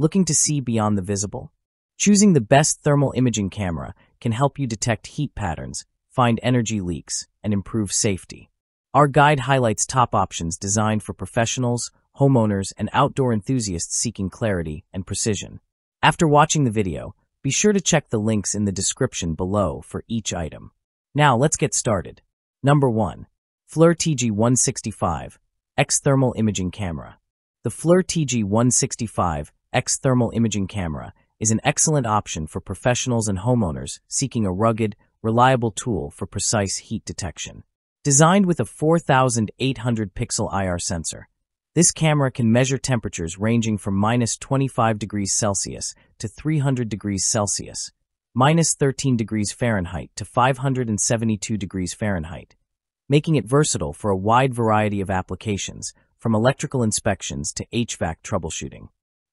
Looking to see beyond the visible? Choosing the best thermal imaging camera can help you detect heat patterns, find energy leaks, and improve safety. Our guide highlights top options designed for professionals, homeowners, and outdoor enthusiasts seeking clarity and precision. After watching the video, be sure to check the links in the description below for each item. Now let's get started. Number 1. FLIR TG165 X Thermal Imaging Camera. The FLIR TG165 X Thermal Imaging Camera is an excellent option for professionals and homeowners seeking a rugged, reliable tool for precise heat detection. Designed with a 4,800 pixel IR sensor, this camera can measure temperatures ranging from minus 25 degrees Celsius to 300 degrees Celsius, minus 13 degrees Fahrenheit to 572 degrees Fahrenheit, making it versatile for a wide variety of applications, from electrical inspections to HVAC troubleshooting.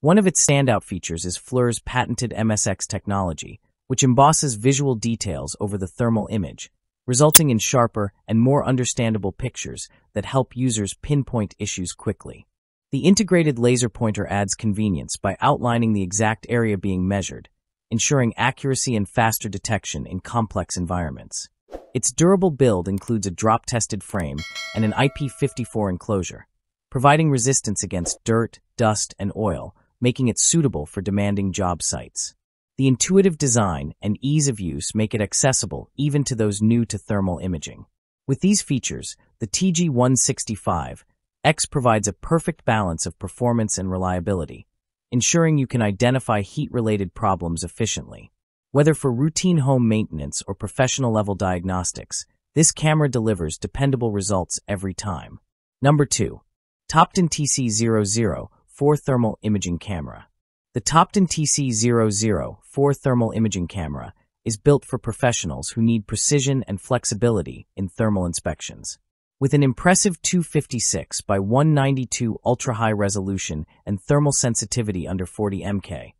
One of its standout features is FLIR's patented MSX technology, which embosses visual details over the thermal image, resulting in sharper and more understandable pictures that help users pinpoint issues quickly. The integrated laser pointer adds convenience by outlining the exact area being measured, ensuring accuracy and faster detection in complex environments. Its durable build includes a drop-tested frame and an IP54 enclosure, providing resistance against dirt, dust, and oil, making it suitable for demanding job sites. The intuitive design and ease of use make it accessible even to those new to thermal imaging. With these features, the TG165 X provides a perfect balance of performance and reliability, ensuring you can identify heat-related problems efficiently. Whether for routine home maintenance or professional-level diagnostics, this camera delivers dependable results every time. Number 2. Topdon TC00 4 Thermal Imaging Camera. The Topdon TC00 4 thermal imaging camera is built for professionals who need precision and flexibility in thermal inspections. With an impressive 256 by 192 ultra-high resolution and thermal sensitivity under 40 mK,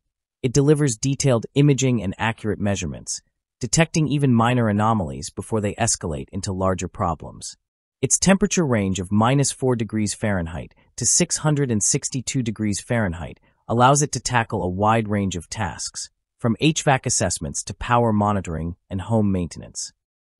it delivers detailed imaging and accurate measurements, detecting even minor anomalies before they escalate into larger problems. Its temperature range of minus 4 degrees Fahrenheit to 662 degrees Fahrenheit allows it to tackle a wide range of tasks, from HVAC assessments to power monitoring and home maintenance.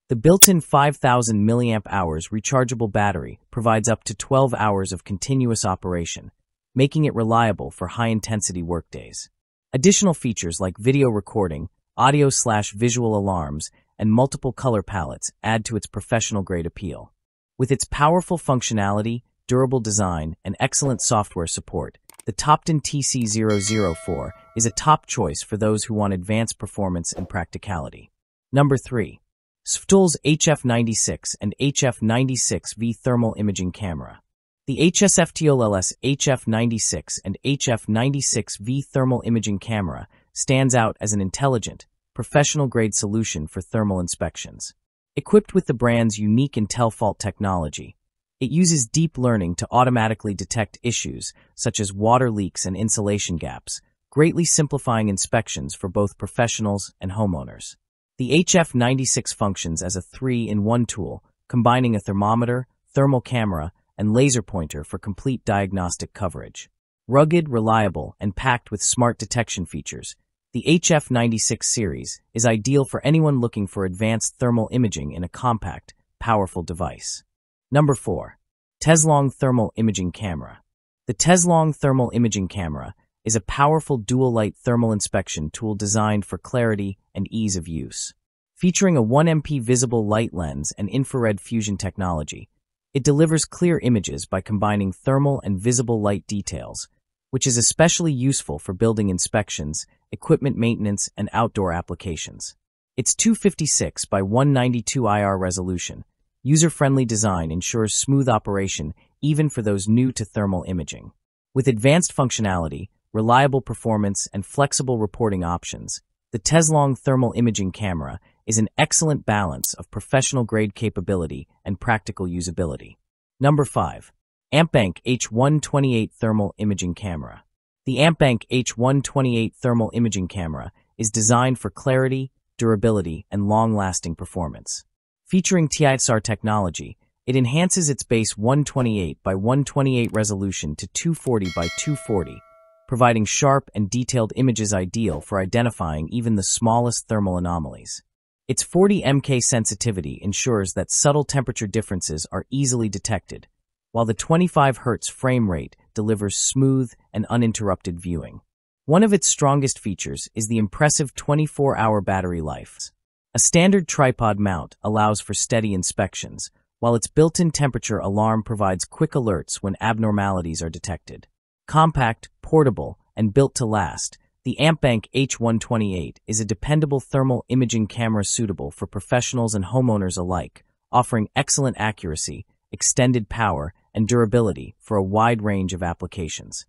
The built-in 5000 mAh hours rechargeable battery provides up to 12 hours of continuous operation, making it reliable for high-intensity workdays. Additional features like video recording, audio slash visual alarms, and multiple color palettes add to its professional-grade appeal. With its powerful functionality, durable design, and excellent software support, the Topdon TC004 is a top choice for those who want advanced performance and practicality. Number 3. SFTUL's HF96 and HF96V Thermal Imaging Camera. The HSFTOOLS HF96 and HF96V Thermal Imaging Camera stands out as an intelligent, professional-grade solution for thermal inspections. Equipped with the brand's unique IntelliFault technology, it uses deep learning to automatically detect issues such as water leaks and insulation gaps, greatly simplifying inspections for both professionals and homeowners. The HF96 functions as a three-in-one tool, combining a thermometer, thermal camera, and laser pointer for complete diagnostic coverage. Rugged, reliable, and packed with smart detection features, the HF96 series is ideal for anyone looking for advanced thermal imaging in a compact, powerful device. Number 4. Teslong Thermal Imaging Camera. The Teslong Thermal Imaging Camera is a powerful dual-light thermal inspection tool designed for clarity and ease of use. Featuring a 1MP visible light lens and infrared fusion technology, it delivers clear images by combining thermal and visible light details, which is especially useful for building inspections, equipment maintenance, and outdoor applications. Its 256 by 192 IR resolution User-friendly design ensures smooth operation even for those new to thermal imaging. With advanced functionality, reliable performance, and flexible reporting options, the Teslong thermal imaging camera is an excellent balance of professional-grade capability and practical usability. Number 5. AmpBank H128 Thermal Imaging Camera. The AmpBank H128 Thermal Imaging Camera is designed for clarity, durability, and long-lasting performance. Featuring TISR technology, it enhances its base 128 by 128 resolution to 240 by 240, providing sharp and detailed images ideal for identifying even the smallest thermal anomalies. Its 40 MK sensitivity ensures that subtle temperature differences are easily detected, while the 25 Hz frame rate delivers smooth and uninterrupted viewing. One of its strongest features is the impressive 24-hour battery life. A standard tripod mount allows for steady inspections, while its built-in temperature alarm provides quick alerts when abnormalities are detected. Compact, portable, and built to last, the AmpBank H128 is a dependable thermal imaging camera suitable for professionals and homeowners alike, offering excellent accuracy, extended power, and durability for a wide range of applications.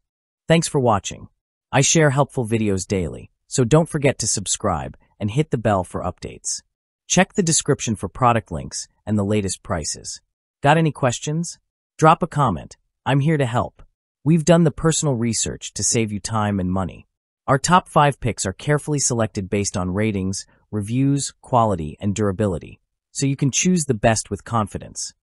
Thanks for watching. I share helpful videos daily, so don't forget to subscribe and hit the bell for updates. Check the description for product links and the latest prices. Got any questions? Drop a comment. I'm here to help. We've done the personal research to save you time and money. Our top five picks are carefully selected based on ratings, reviews, quality, and durability, so you can choose the best with confidence.